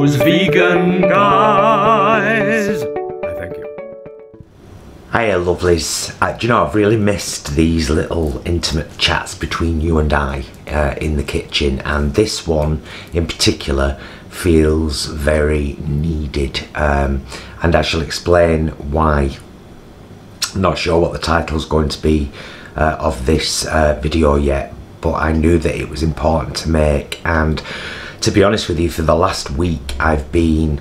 those vegan guys. I thank you. Hiya, lovelies. Uh, do you know, I've really missed these little intimate chats between you and I uh, in the kitchen, and this one in particular feels very needed. Um, and I shall explain why. I'm not sure what the title is going to be uh, of this uh, video yet, but I knew that it was important to make. And to be honest with you, for the last week, I've been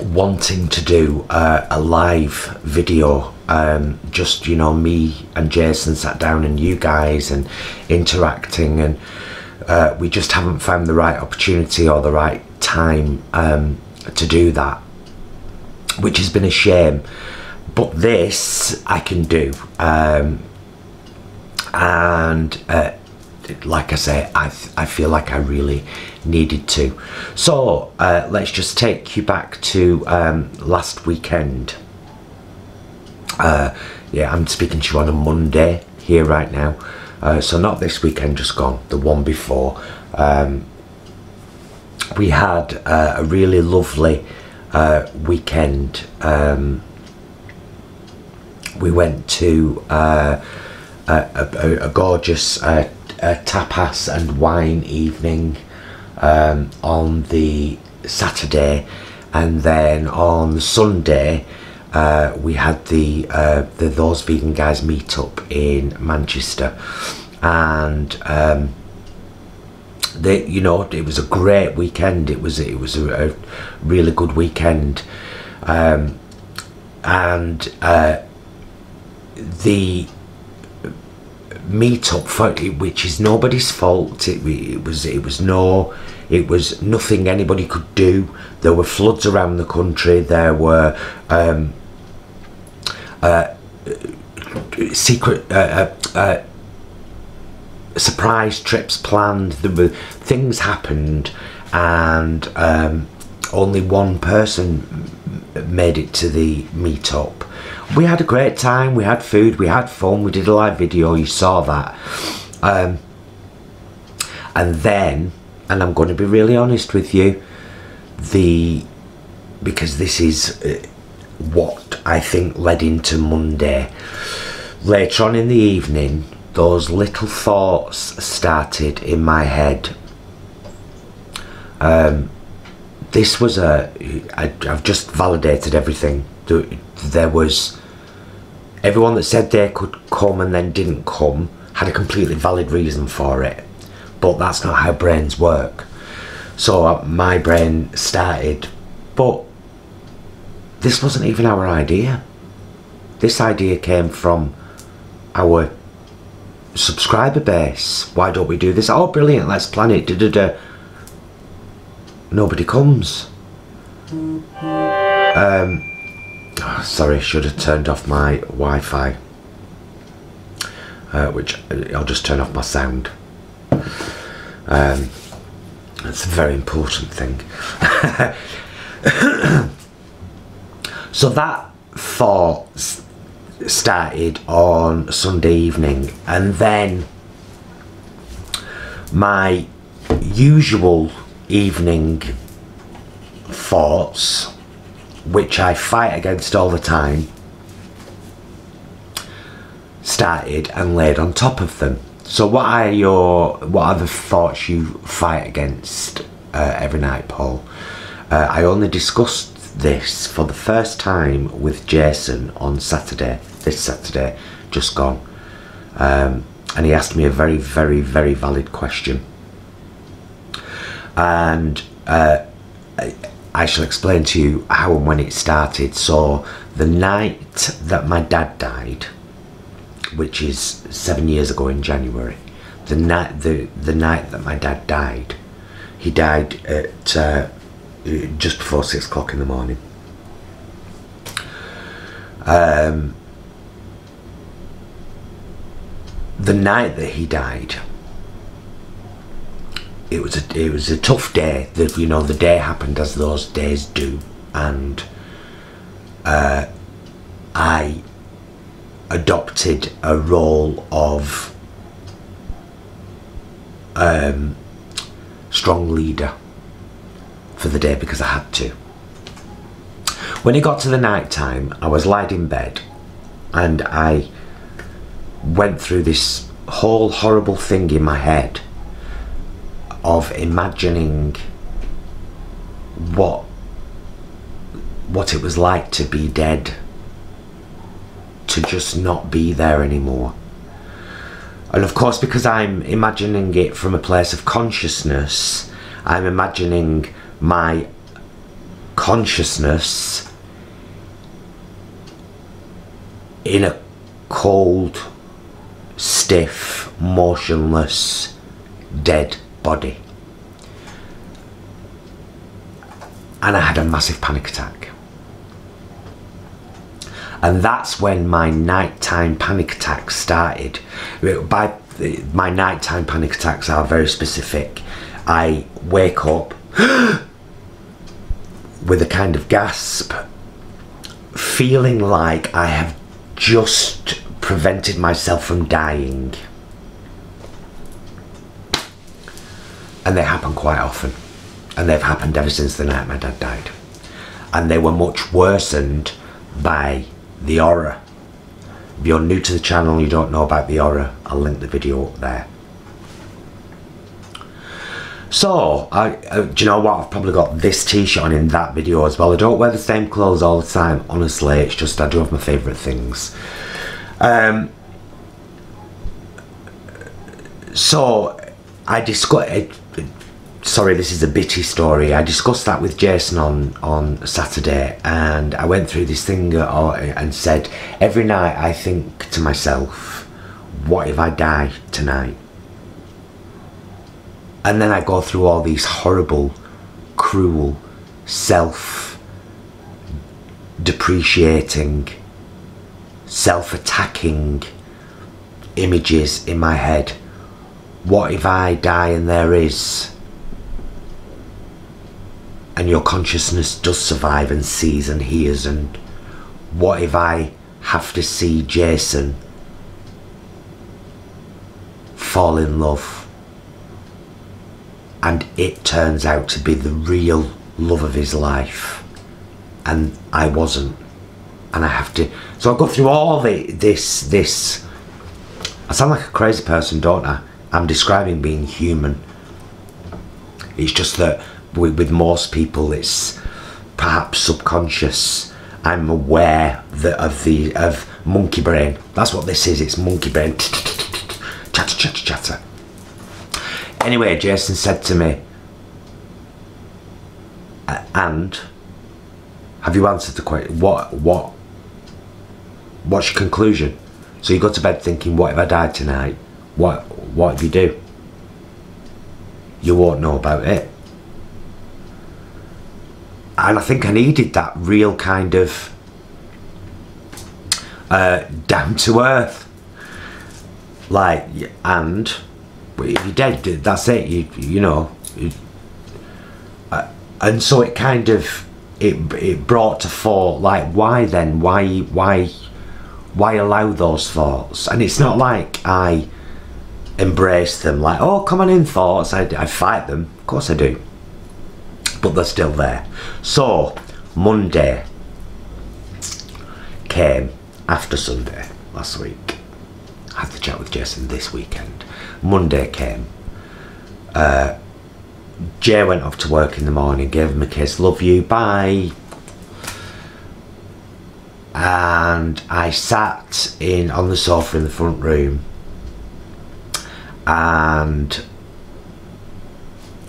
wanting to do a live video um, just you know me and Jason sat down and you guys and interacting and uh, we just haven't found the right opportunity or the right time um, to do that which has been a shame. But this I can do um, and uh, like I say, I, I feel like I really needed to. So uh, let's just take you back to um, last weekend. Uh, yeah, I'm speaking to you on a Monday here right now. Uh, so not this weekend just gone, the one before. Um, we had uh, a really lovely uh, weekend. Um, we went to uh, a, a, a, gorgeous a tapas and wine evening um, on the Saturday, and then on Sunday uh, we had the uh, the those vegan guys meet up in Manchester, and um, they you know it was a great weekend. It was it was a, a really good weekend, um, and uh, the meet up for which is nobody's fault. It, it was it was no it was nothing anybody could do. There were floods around the country. There were um, uh, secret uh, uh, uh surprise trips planned. There were things happened and um, only one person made it to the meetup we had a great time we had food we had fun we did a live video you saw that. Um, and then and I'm going to be really honest with you the because this is uh, what I think led into Monday. Later on in the evening those little thoughts started in my head. Um, this was a I, I've just validated everything. There was everyone that said they could come and then didn't come had a completely valid reason for it. But that's not how brains work. So uh, my brain started but this wasn't even our idea. This idea came from our subscriber base. Why don't we do this? Oh brilliant let's plan it. Da, da, da. nobody comes. Um, sorry should have turned off my Wi-Fi uh, which uh, I'll just turn off my sound. Um, that's a very important thing. So that thought started on Sunday evening and then my usual evening thoughts which I fight against all the time, started and laid on top of them. So what are your, what are the thoughts you fight against uh, every night, Paul? Uh, I only discussed this for the first time with Jason on Saturday, this Saturday, just gone. Um, and he asked me a very, very, very valid question. And uh, I shall explain to you how and when it started. So, the night that my dad died, which is seven years ago in January, the night the the night that my dad died, he died at uh, just before six o'clock in the morning. Um, the night that he died, it was a, it was a tough day. That you know the day happened as those days do, and uh, I adopted a role of um, strong leader for the day because I had to. When it got to the night time, I was lying in bed and I went through this whole horrible thing in my head of imagining what what it was like to be dead to just not be there anymore. And of course because i'm imagining it from a place of consciousness i'm imagining my consciousness in a cold stiff motionless dead body and I had a massive panic attack. And that's when my nighttime panic attacks started. By my nighttime panic attacks are very specific. I wake up with a kind of gasp, feeling like I have just prevented myself from dying. And they happen quite often and they've happened ever since the night my dad died. And they were much worsened by the horror. If you're new to the channel and you don't know about the horror, I'll link the video up there. So, I, uh, do you know what? I've probably got this t-shirt on in that video as well. I don't wear the same clothes all the time, honestly. It's just I do have my favourite things. Um, so, I discussed sorry, this is a bitty story. I discussed that with Jason on, on Saturday and I went through this thing uh, and said, every night I think to myself, what if I die tonight? And then I go through all these horrible, cruel, self depreciating, self attacking images in my head. What if I die and there is and your consciousness does survive and sees and hears and what if I have to see Jason fall in love? And it turns out to be the real love of his life and I wasn't and I have to so I go through all the this this. I sound like a crazy person don't I? I'm describing being human. It's just that with, most people it's perhaps subconscious. I'm aware that of the of monkey brain. That's what this is it's monkey brain. Chatter chatter chatter. Anyway Jason said to me and have you answered the question what what what's your conclusion? So you go to bed thinking what if I died tonight? What what if you do? You won't know about it and I think I needed that real kind of uh, down to earth. Like, and if you're dead, that's it. You you know, uh, and so it kind of it it brought to fore like why then why why why allow those thoughts? And it's not like I embrace them like oh come on in thoughts. I I fight them. Of course I do but they're still there. So, Monday came after Sunday last week. I had the chat with Jason this weekend. Monday came. Uh, Jay went off to work in the morning, gave him a kiss, love you, bye. And I sat in on the sofa in the front room and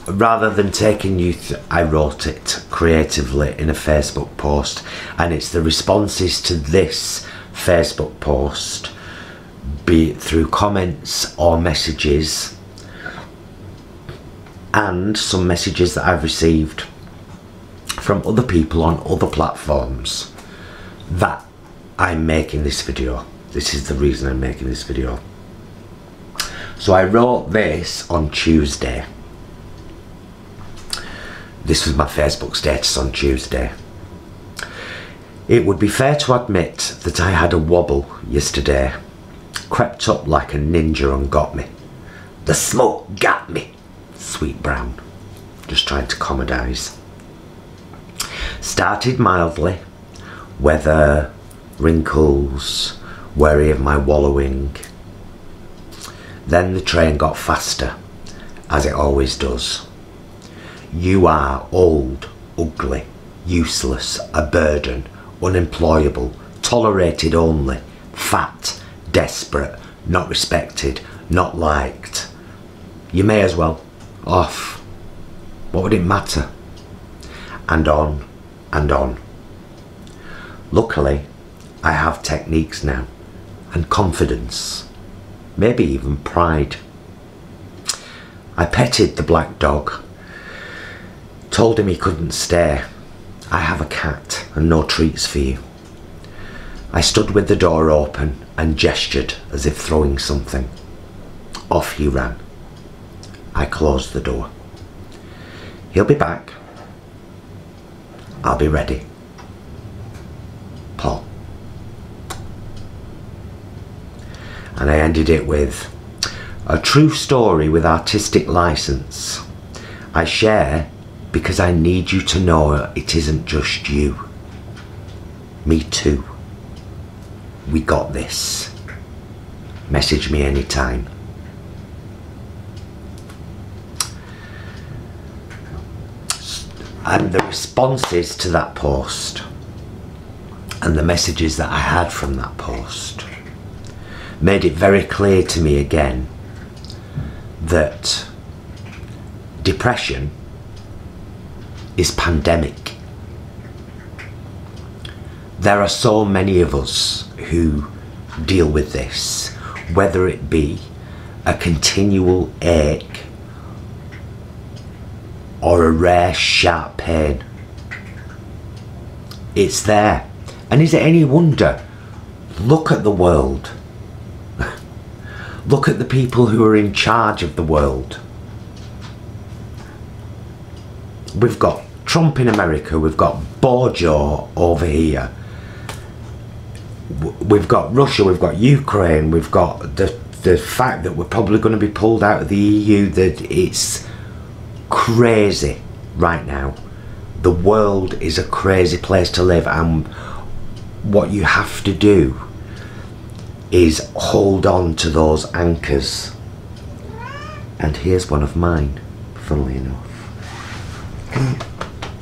rather than taking youth I wrote it creatively in a Facebook post and it's the responses to this Facebook post be it through comments or messages and some messages that I've received from other people on other platforms that I'm making this video. This is the reason I'm making this video. So I wrote this on Tuesday this was my Facebook status on Tuesday. It would be fair to admit that I had a wobble yesterday. Crept up like a ninja and got me. The smoke got me. Sweet brown. Just trying to commodize. Started mildly, weather, wrinkles, worry of my wallowing. Then the train got faster, as it always does. You are old, ugly, useless, a burden, unemployable, tolerated only, fat, desperate, not respected, not liked. You may as well. Off. What would it matter? And on and on. Luckily, I have techniques now and confidence, maybe even pride. I petted the black dog, told him he couldn't stay. I have a cat and no treats for you. I stood with the door open and gestured as if throwing something. Off he ran. I closed the door. He'll be back. I'll be ready. Paul. And I ended it with a true story with artistic license. I share because I need you to know it isn't just you. Me too. We got this. Message me anytime. And the responses to that post and the messages that I had from that post made it very clear to me again that depression is pandemic. There are so many of us who deal with this, whether it be a continual ache or a rare sharp pain. It's there. And is it any wonder? Look at the world. Look at the people who are in charge of the world. We've got Trump in America, we've got Bojo over here, we've got Russia, we've got Ukraine, we've got the the fact that we're probably going to be pulled out of the EU, that it's crazy right now. The world is a crazy place to live, and what you have to do is hold on to those anchors. And here's one of mine, funnily enough.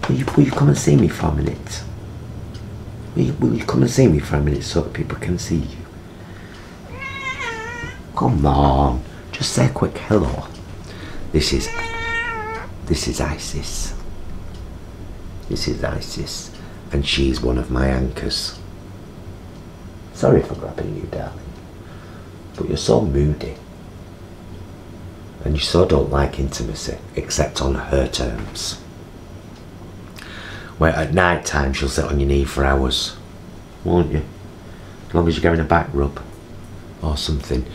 Will you, will you come and see me for a minute? Will you, will you come and see me for a minute so that people can see you? Come on, just say a quick hello. This is this is Isis. This is Isis, and she's one of my anchors. Sorry for grabbing you, darling, but you're so moody, and you so don't like intimacy except on her terms. Where at night time she'll sit on your knee for hours, won't you? As long as you're giving a back rub or something.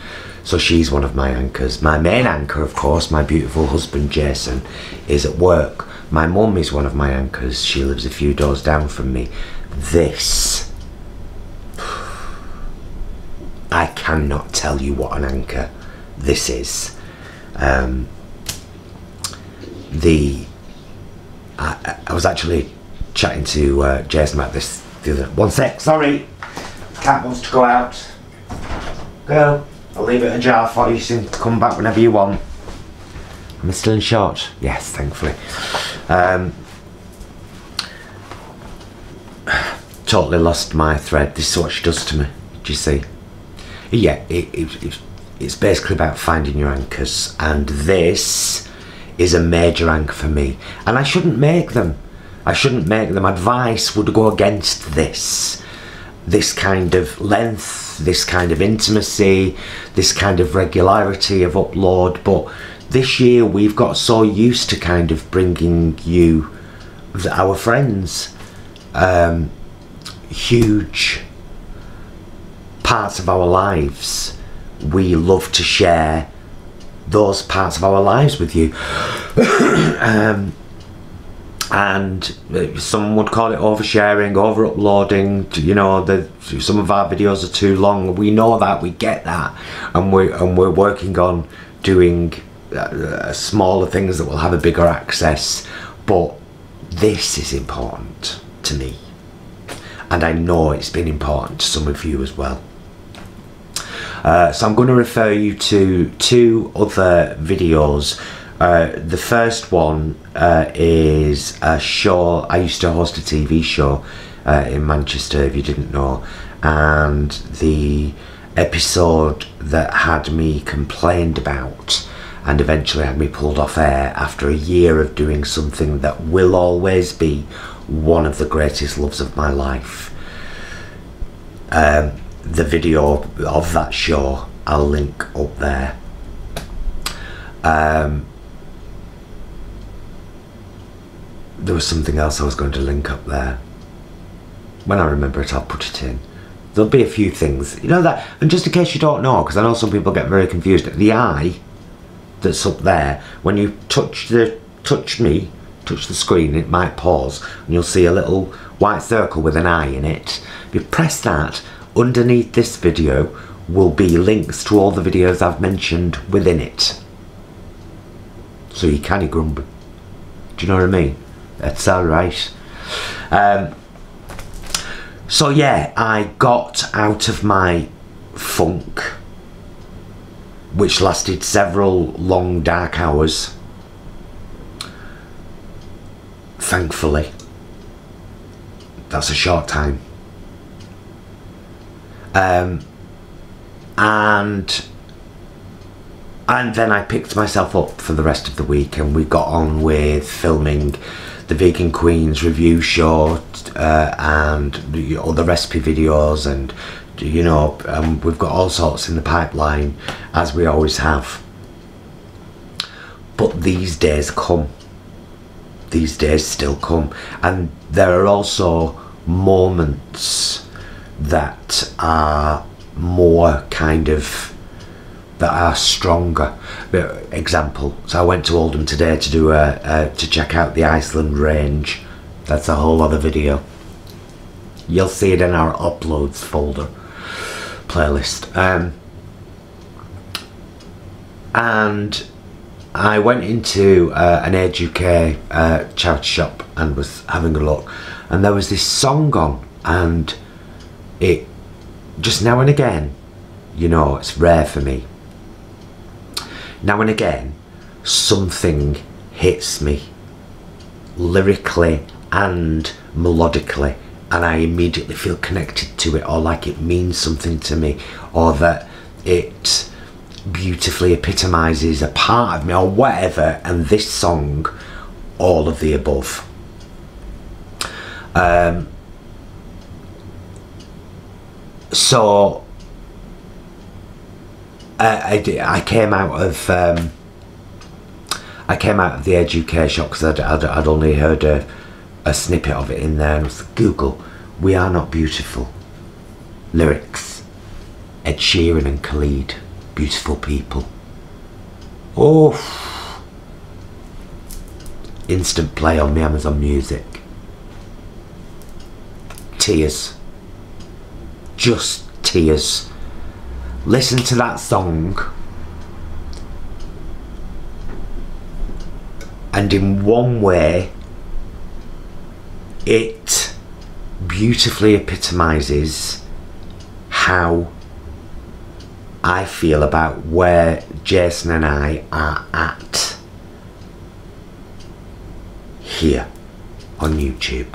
So she's one of my anchors. My main anchor, of course, my beautiful husband Jason, is at work. My mum is one of my anchors. She lives a few doors down from me. This. I cannot tell you what an anchor this is. Um, the. I, I was actually chatting to uh, Jason about this the other. One sec, sorry. Cat wants to go out. Go. I'll leave it ajar for you you can come back whenever you want. Am I still in short? Yes, thankfully. Um, totally lost my thread. This is what she does to me. Do you see? Yeah, it, it, it, it's basically about finding your anchors, and this is a major anchor for me. And I shouldn't make them. I shouldn't make them. Advice would go against this. This kind of length, this kind of intimacy, this kind of regularity of upload. But this year we've got so used to kind of bringing you, our friends, um, huge parts of our lives. We love to share those parts of our lives with you. um, and uh, some would call it oversharing, over uploading. You know, the, some of our videos are too long. We know that, we get that, and we and we're working on doing uh, smaller things that will have a bigger access. But this is important to me. And I know it's been important to some of you as well. Uh, so I'm going to refer you to two other videos. Uh, the first one uh, is a show, I used to host a TV show uh, in Manchester if you didn't know and the episode that had me complained about and eventually had me pulled off air after a year of doing something that will always be one of the greatest loves of my life. Um, the video of that show I'll link up there. Um, there was something else I was going to link up there. When I remember it, I'll put it in. There'll be a few things. You know that, and just in case you don't know, because I know some people get very confused, the eye that's up there, when you touch the touch me, touch the screen, it might pause, and you'll see a little white circle with an eye in it. If you press that, underneath this video will be links to all the videos I've mentioned within it. So you can't grumble. Do you know what I mean? That's alright. Um, so yeah, I got out of my funk, which lasted several long dark hours. Thankfully, that's a short time. Um, and and then I picked myself up for the rest of the week, and we got on with filming the Vegan Queens review show uh, and the recipe videos, and you know, um, we've got all sorts in the pipeline as we always have. But these days come. These days still come, and there are also moments that are more kind of that are stronger. Example, so I went to Oldham today to do a, a to check out the Iceland range. That's a whole other video. You'll see it in our uploads folder playlist. Um, and I went into uh, an Age UK uh, charity shop and was having a look, and there was this song on, and it just now and again, you know, it's rare for me now and again something hits me lyrically and melodically and I immediately feel connected to it or like it means something to me or that it beautifully epitomizes a part of me or whatever and this song all of the above. Um, so I, I, I came out of um, I came out of the shop because I'd, I'd, I'd, only heard a, a snippet of it in there and it was Google We Are Not Beautiful. Lyrics. Ed Sheeran and Khalid beautiful people. Oh instant play on my Amazon Music. Tears. Just tears listen to that song and in one way it beautifully epitomizes how I feel about where Jason and I are at here on YouTube.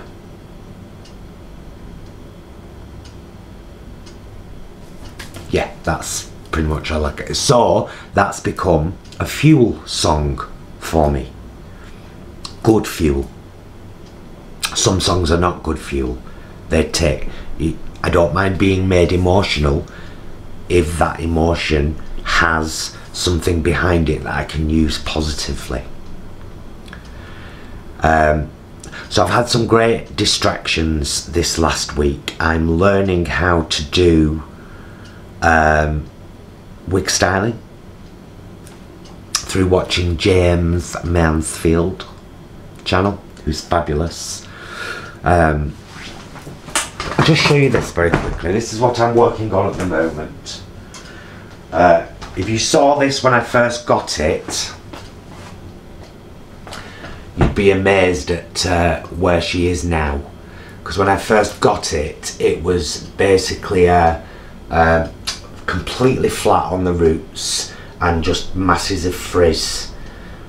Yeah, that's pretty much I like It. So that's become a fuel song for me. Good fuel. Some songs are not good fuel. They take. I don't mind being made emotional if that emotion has something behind it that I can use positively. Um, so I've had some great distractions this last week. I'm learning how to do um, wig styling through watching James Mansfield channel, who's fabulous. Um, I'll just show you this very quickly. This is what I'm working on at the moment. Uh, if you saw this when I first got it, you'd be amazed at uh, where she is now. because when I first got it, it was basically a, a completely flat on the roots and just masses of frizz.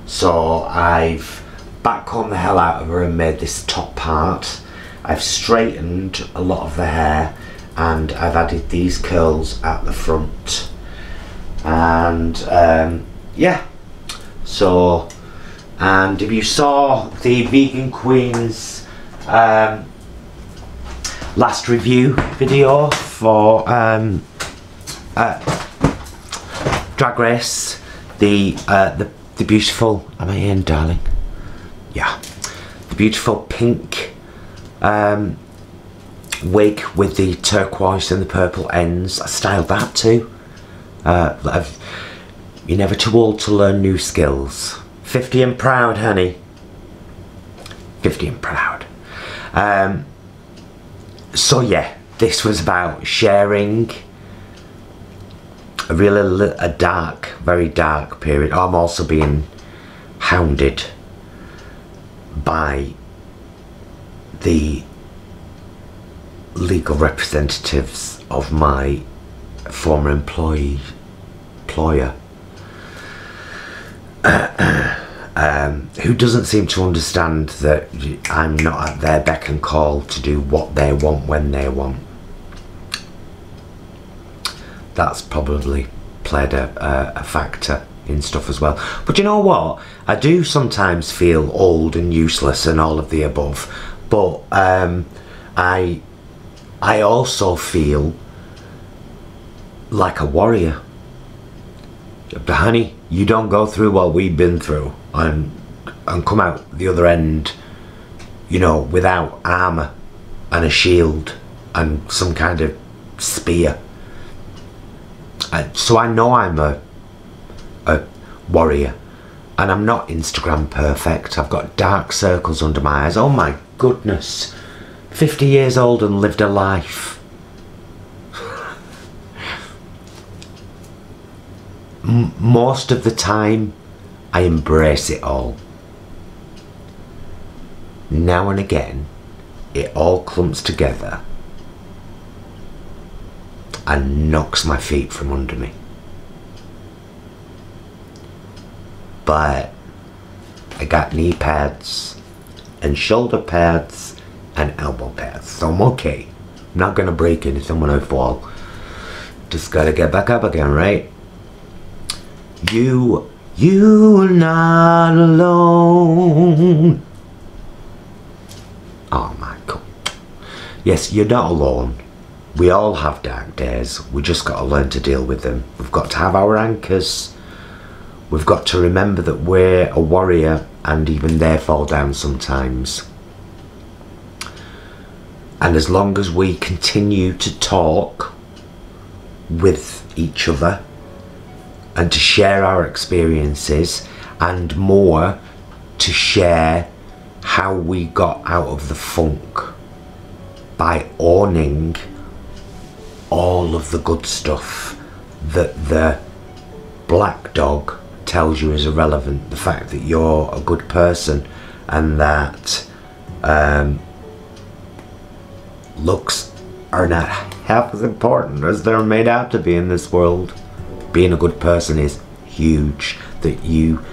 So I've backcombed the hell out of her and made this top part. I've straightened a lot of the hair and I've added these curls at the front. And um, yeah, so and if you saw the Vegan Queens um, last review video for um, uh, Drag Race, the, uh, the the beautiful, am I in, darling? Yeah, the beautiful pink um, wig with the turquoise and the purple ends. I styled that too. Uh, you're never too old to learn new skills. 50 and proud, honey. 50 and proud. Um, so yeah, this was about sharing a really a dark, very dark period. I'm also being hounded by the legal representatives of my former employee employer um, who doesn't seem to understand that I'm not at their beck and call to do what they want when they want. That's probably played a, a, a factor in stuff as well. But you know what? I do sometimes feel old and useless and all of the above. But um, I, I also feel like a warrior. Honey, you don't go through what we've been through and and come out the other end, you know, without armor and a shield and some kind of spear. So I know I'm a a warrior, and I'm not Instagram perfect. I've got dark circles under my eyes. Oh my goodness, fifty years old and lived a life. most of the time, I embrace it all. Now and again, it all clumps together and knocks my feet from under me. But I got knee pads and shoulder pads and elbow pads, so I'm okay. I'm not gonna break anything when I fall. Just gotta get back up again, right? You, you're not alone. Oh my god. Yes, you're not alone. We all have dark days. We just got to learn to deal with them. We've got to have our anchors. We've got to remember that we're a warrior and even they fall down sometimes. And as long as we continue to talk with each other and to share our experiences and more to share how we got out of the funk by owning all of the good stuff that the black dog tells you is irrelevant. The fact that you're a good person and that um, looks are not half as important as they're made out to be in this world being a good person is huge. That you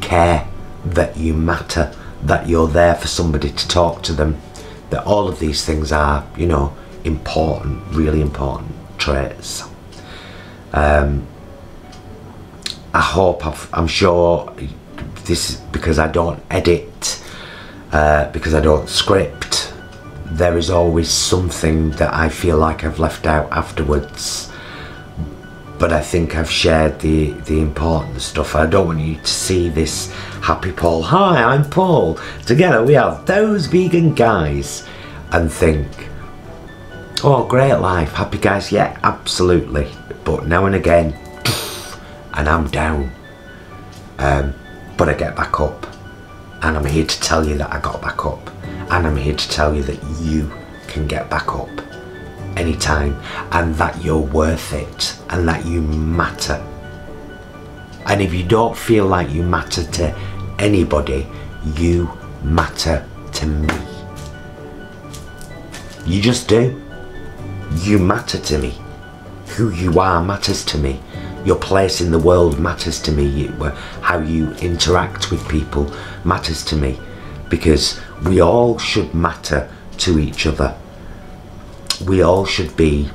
care, that you matter, that you're there for somebody to talk to them. That all of these things are, you know, important, really important traits. Um, I hope i am sure this is because I don't edit, uh, because I don't script. There is always something that I feel like I've left out afterwards but I think I've shared the, the important stuff. I don't want you to see this happy Paul. Hi, I'm Paul. Together we are those vegan guys and think, oh, great life, happy guys. Yeah, absolutely. But now and again, and I'm down. Um, but I get back up. And I'm here to tell you that I got back up. And I'm here to tell you that you can get back up anytime and that you're worth it and that you matter. And if you don't feel like you matter to anybody, you matter to me. You just do. You matter to me. Who you are matters to me. Your place in the world matters to me. Uh, how you interact with people matters to me. Because we all should matter to each other. We all should be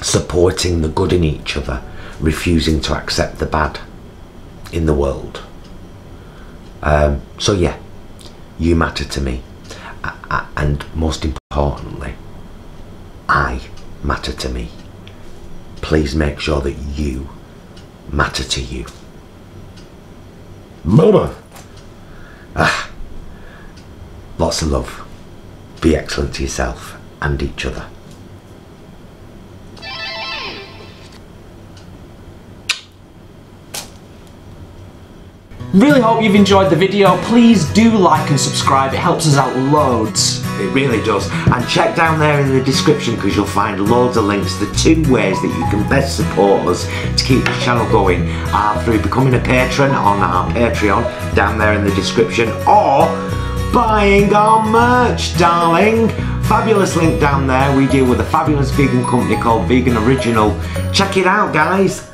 supporting the good in each other, refusing to accept the bad in the world. Um, so, yeah, you matter to me. And most importantly, I matter to me. Please make sure that you matter to you. Mama! Ah, lots of love. Be excellent to yourself and each other. Really hope you've enjoyed the video. Please do like and subscribe. It helps us out loads. It really does. And check down there in the description because you'll find loads of links. The two ways that you can best support us to keep the channel going are through becoming a patron on our Patreon down there in the description or buying our merch, darling. Fabulous link down there. We deal with a fabulous vegan company called Vegan Original. Check it out, guys.